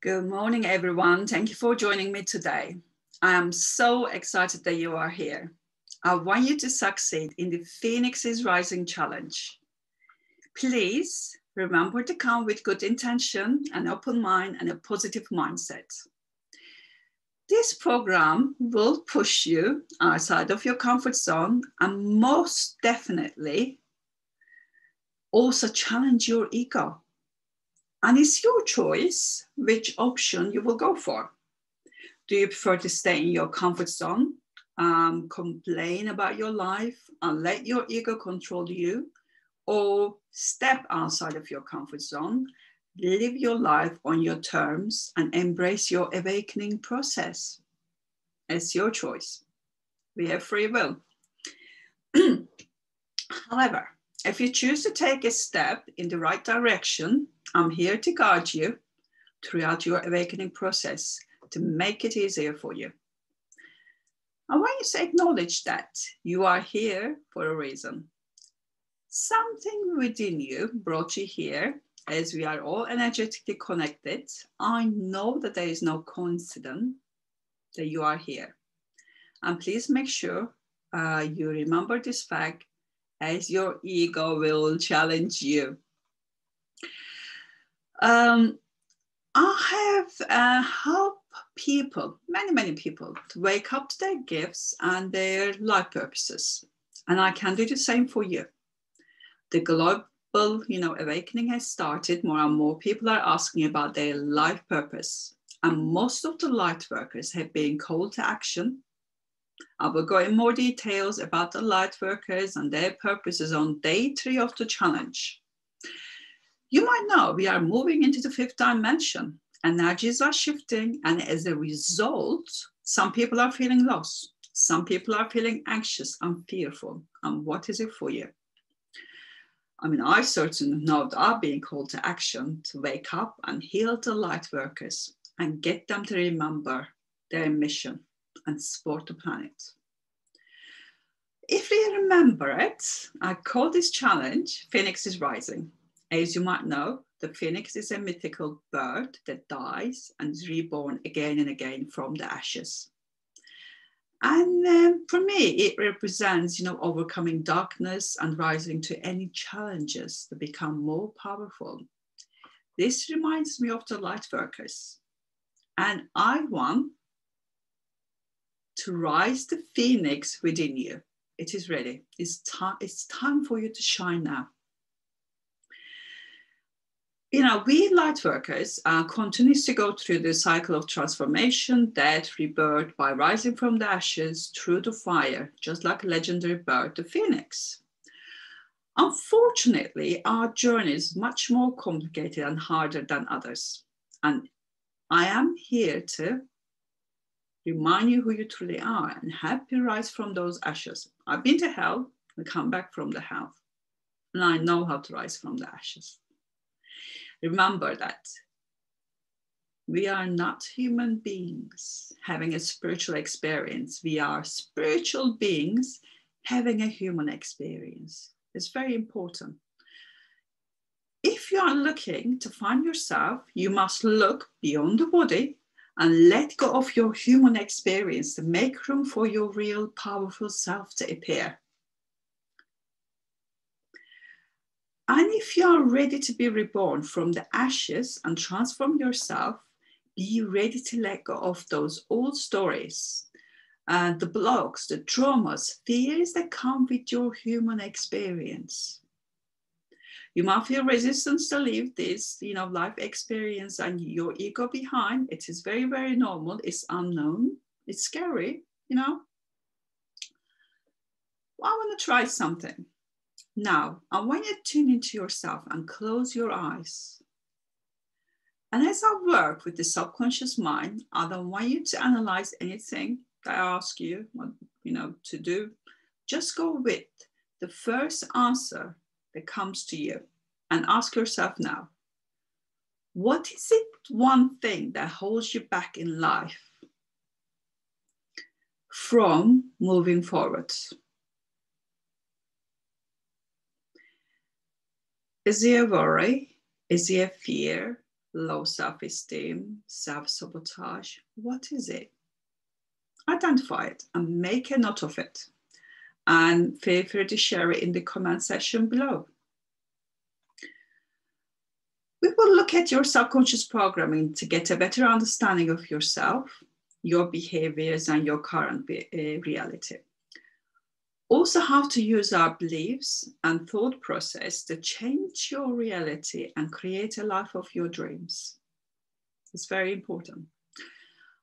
Good morning, everyone. Thank you for joining me today. I am so excited that you are here. I want you to succeed in the Phoenix is Rising Challenge. Please remember to come with good intention, an open mind, and a positive mindset. This program will push you outside of your comfort zone and most definitely also challenge your ego and it's your choice which option you will go for. Do you prefer to stay in your comfort zone, um, complain about your life, and let your ego control you? Or step outside of your comfort zone, live your life on your terms, and embrace your awakening process? It's your choice. We have free will. However, if you choose to take a step in the right direction, I'm here to guide you throughout your awakening process to make it easier for you. I want you to acknowledge that you are here for a reason. Something within you brought you here as we are all energetically connected. I know that there is no coincidence that you are here. And please make sure uh, you remember this fact as your ego will challenge you. Um, I have uh, helped people, many, many people, to wake up to their gifts and their life purposes. And I can do the same for you. The global, you know, awakening has started. More and more people are asking about their life purpose. And most of the light workers have been called to action. I will go in more details about the light workers and their purposes on day three of the challenge. You might know we are moving into the fifth dimension. Energies are shifting, and as a result, some people are feeling lost. Some people are feeling anxious and fearful. And what is it for you? I mean, I certainly know that I'm being called to action to wake up and heal the light workers and get them to remember their mission and support the planet. If we remember it, I call this challenge Phoenix is Rising. As you might know, the phoenix is a mythical bird that dies and is reborn again and again from the ashes. And um, for me, it represents, you know, overcoming darkness and rising to any challenges to become more powerful. This reminds me of the light workers. And I want to rise the phoenix within you. It is ready. It's, time. it's time for you to shine now you know, we light workers uh, continues to go through the cycle of transformation, death, rebirth by rising from the ashes through the fire, just like legendary bird, the phoenix. Unfortunately, our journey is much more complicated and harder than others. And I am here to remind you who you truly are and you rise from those ashes. I've been to hell and come back from the hell. And I know how to rise from the ashes. Remember that we are not human beings having a spiritual experience. We are spiritual beings having a human experience. It's very important. If you are looking to find yourself, you must look beyond the body and let go of your human experience to make room for your real powerful self to appear. And if you are ready to be reborn from the ashes and transform yourself, be ready to let go of those old stories, and uh, the blocks, the traumas, fears that come with your human experience. You might feel resistance to leave this, you know, life experience and your ego behind. It is very, very normal. It's unknown. It's scary, you know. Well, I want to try something. Now, I want you to tune into yourself and close your eyes. And as I work with the subconscious mind, I don't want you to analyze anything that I ask you, you know, to do. Just go with the first answer that comes to you and ask yourself now, what is it one thing that holds you back in life from moving forward? Is there a worry? Is there a fear? low self esteem, self sabotage. What is it? Identify it and make a note of it. And feel free to share it in the comment section below. We will look at your subconscious programming to get a better understanding of yourself, your behaviors, and your current uh, reality. Also, how to use our beliefs and thought process to change your reality and create a life of your dreams. It's very important.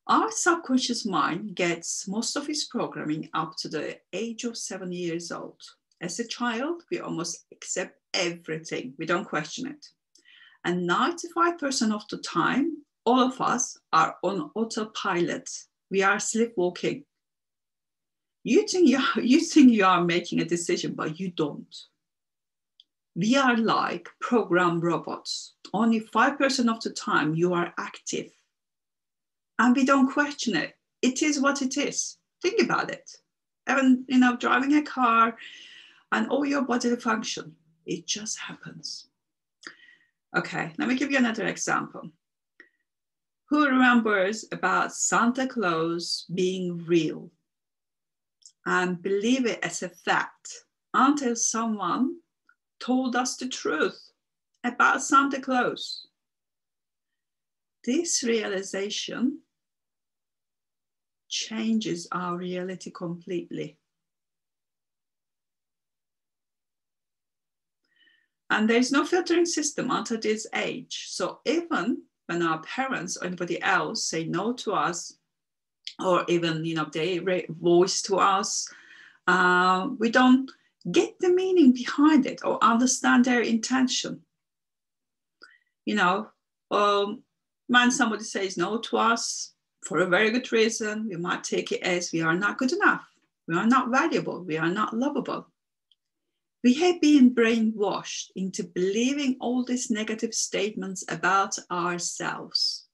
Our subconscious mind gets most of its programming up to the age of seven years old. As a child, we almost accept everything, we don't question it. And 95% of the time, all of us are on autopilot. We are sleepwalking. You think you, you think you are making a decision, but you don't. We are like program robots. Only 5% of the time you are active. And we don't question it. It is what it is. Think about it. Even, you know, driving a car and all your bodily function, it just happens. Okay, let me give you another example. Who remembers about Santa Claus being real and believe it as a fact until someone told us the truth about Santa Claus? This realization changes our reality completely. And there's no filtering system until this age. So even when our parents or anybody else say no to us, or even you know they voice to us, uh, we don't get the meaning behind it or understand their intention. You know, um, when somebody says no to us for a very good reason, we might take it as we are not good enough, we are not valuable, we are not lovable we have been brainwashed into believing all these negative statements about ourselves.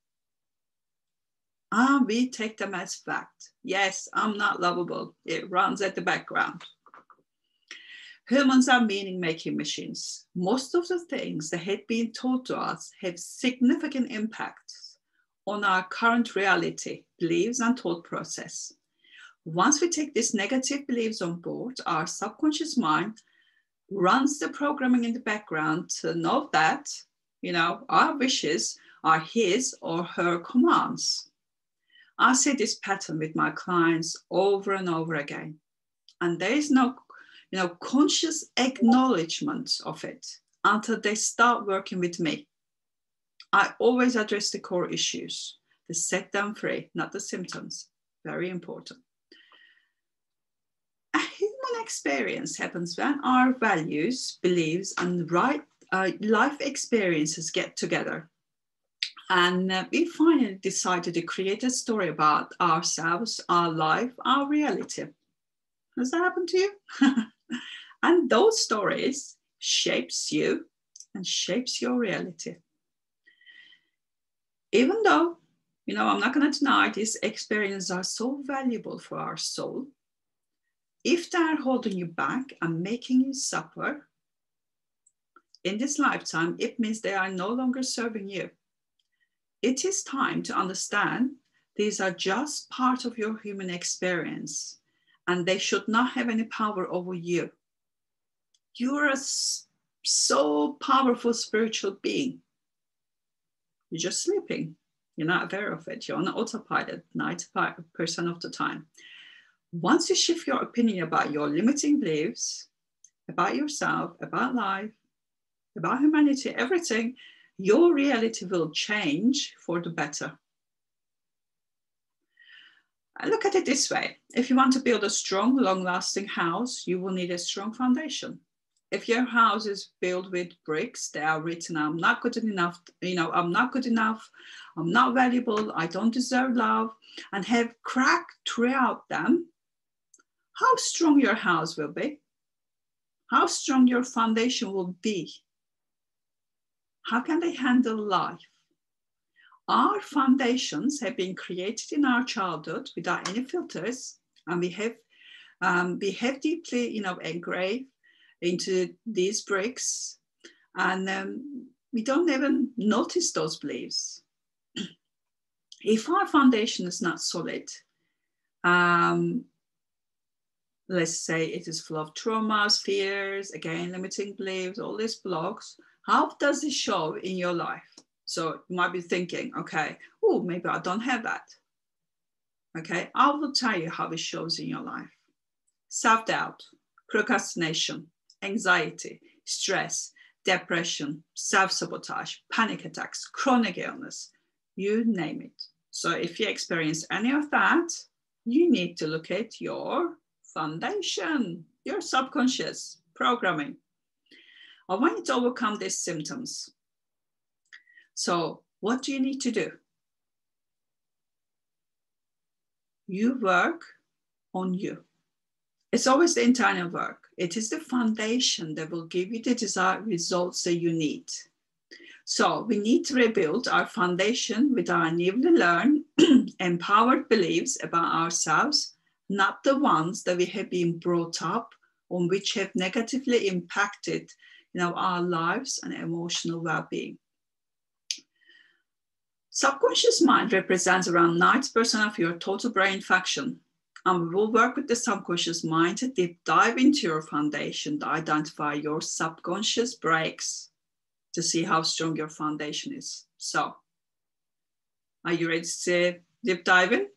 And we take them as fact. Yes, I'm not lovable. It runs at the background. Humans are meaning making machines. Most of the things that have been taught to us have significant impacts on our current reality, beliefs, and thought process. Once we take these negative beliefs on board, our subconscious mind runs the programming in the background to know that, you know, our wishes are his or her commands. I see this pattern with my clients over and over again. And there is no, you know, conscious acknowledgement of it until they start working with me. I always address the core issues, the set them free, not the symptoms. Very important A human experience happens when our values, beliefs, and right uh, life experiences get together. And uh, we finally decided to create a story about ourselves, our life, our reality. Has that happened to you? and those stories shapes you and shapes your reality. Even though, you know, I'm not going to deny these experiences are so valuable for our soul, if they are holding you back and making you suffer in this lifetime, it means they are no longer serving you. It is time to understand these are just part of your human experience and they should not have any power over you. You're a so powerful spiritual being. You're just sleeping. You're not aware of it. You're on autopilot 90% of the time. Once you shift your opinion about your limiting beliefs, about yourself, about life, about humanity, everything, your reality will change for the better. Look at it this way if you want to build a strong, long lasting house, you will need a strong foundation. If your house is built with bricks they are written, I'm not good enough, you know, I'm not good enough, I'm not valuable, I don't deserve love, and have cracked throughout them, how strong your house will be, how strong your foundation will be. How can they handle life? Our foundations have been created in our childhood without any filters, and we have um, we have deeply, you know, engraved into these bricks, and um, we don't even notice those beliefs. if our foundation is not solid, um, let's say it is full of traumas, fears, again, limiting beliefs, all these blocks, how does it show in your life? So you might be thinking, okay, oh, maybe I don't have that. Okay, I will tell you how it shows in your life. Self-doubt, procrastination, anxiety, stress, depression, self-sabotage, panic attacks, chronic illness, you name it. So if you experience any of that, you need to look at your foundation, your subconscious programming. I want you to overcome these symptoms. So what do you need to do? You work on you. It's always the internal work. It is the foundation that will give you the desired results that you need. So we need to rebuild our foundation with our newly learned, empowered beliefs about ourselves, not the ones that we have been brought up on which have negatively impacted you know, our lives and emotional well-being. Subconscious mind represents around 90% of your total brain function. And we will work with the subconscious mind to deep dive into your foundation to identify your subconscious breaks to see how strong your foundation is. So, are you ready to deep dive in?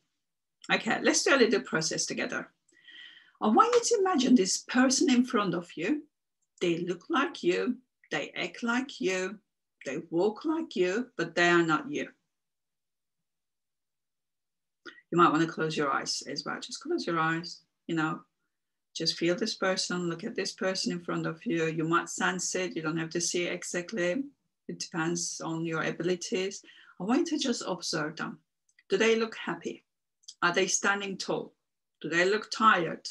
Okay, let's do a little process together. I want you to imagine this person in front of you. They look like you, they act like you, they walk like you, but they are not you. You might want to close your eyes as well. Just close your eyes, you know, just feel this person, look at this person in front of you. You might sense it, you don't have to see it exactly. It depends on your abilities. I want you to just observe them. Do they look happy? Are they standing tall? Do they look tired?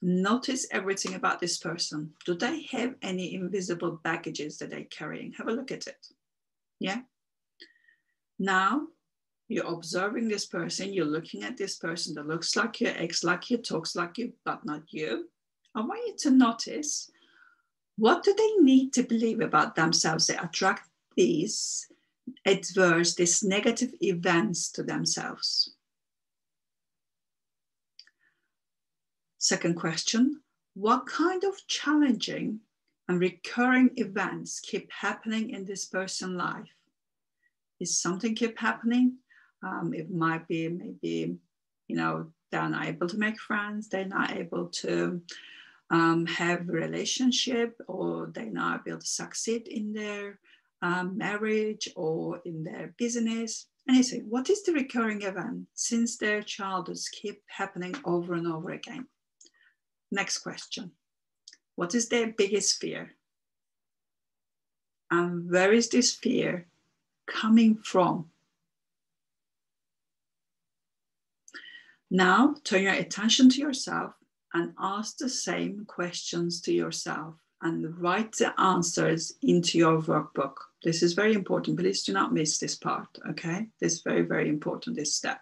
Notice everything about this person. Do they have any invisible baggages that they're carrying? Have a look at it. Yeah. Now you're observing this person, you're looking at this person that looks like you, acts like you, talks like you, but not you. I want you to notice what do they need to believe about themselves that attract these adverse, these negative events to themselves. Second question, what kind of challenging and recurring events keep happening in this person's life? Is something keep happening? Um, it might be maybe, you know, they're not able to make friends, they're not able to um, have a relationship, or they're not able to succeed in their um, marriage or in their business. And say, what is the recurring event since their childhoods keep happening over and over again? Next question. What is their biggest fear? And where is this fear coming from? Now turn your attention to yourself and ask the same questions to yourself and write the answers into your workbook. This is very important. Please do not miss this part, okay? This is very, very important, this step.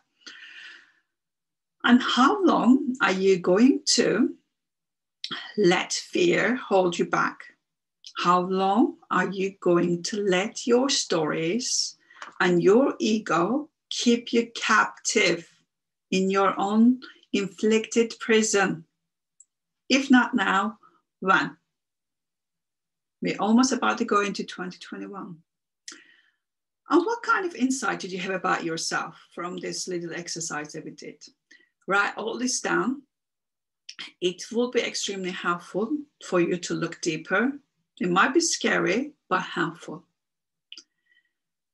And how long are you going to let fear hold you back? How long are you going to let your stories and your ego keep you captive in your own inflicted prison. If not now, when? We're almost about to go into 2021. And what kind of insight did you have about yourself from this little exercise that we did? Write all this down. It will be extremely helpful for you to look deeper. It might be scary, but helpful.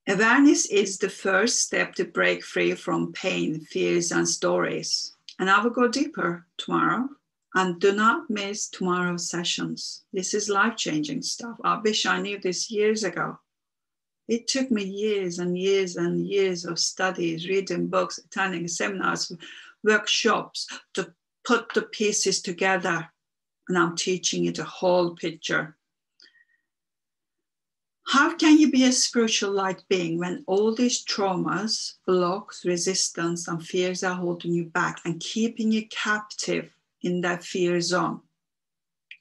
Awareness is the first step to break free from pain, fears, and stories. And I will go deeper tomorrow. And do not miss tomorrow's sessions. This is life changing stuff. I wish I knew this years ago. It took me years and years and years of studies, reading books, attending seminars, workshops to put the pieces together. And I'm teaching you the whole picture. How can you be a spiritual light being when all these traumas, blocks, resistance, and fears are holding you back and keeping you captive in that fear zone?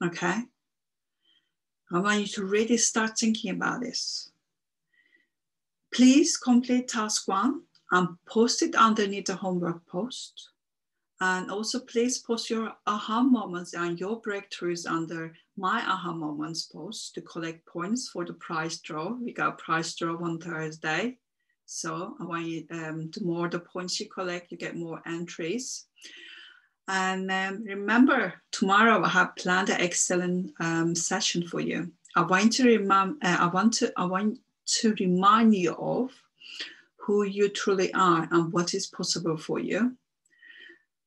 Okay? I want you to really start thinking about this. Please complete task one and post it underneath the homework post. And also please post your aha moments and your breakthroughs under my aha moments post to collect points for the prize draw. We got prize draw on Thursday. So I want you, um, the more the points you collect, you get more entries. And um, remember, tomorrow I have planned an excellent um, session for you. I want to remind, uh, I want to, I want to remind you of who you truly are and what is possible for you.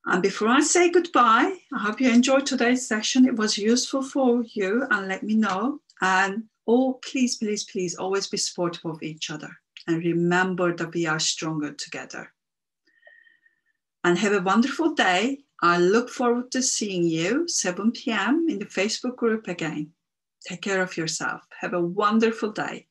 And before I say goodbye, I hope you enjoyed today's session. It was useful for you and let me know. And oh, please, please, please always be supportive of each other and remember that we are stronger together. And have a wonderful day. I look forward to seeing you 7 p.m. in the Facebook group again. Take care of yourself. Have a wonderful day.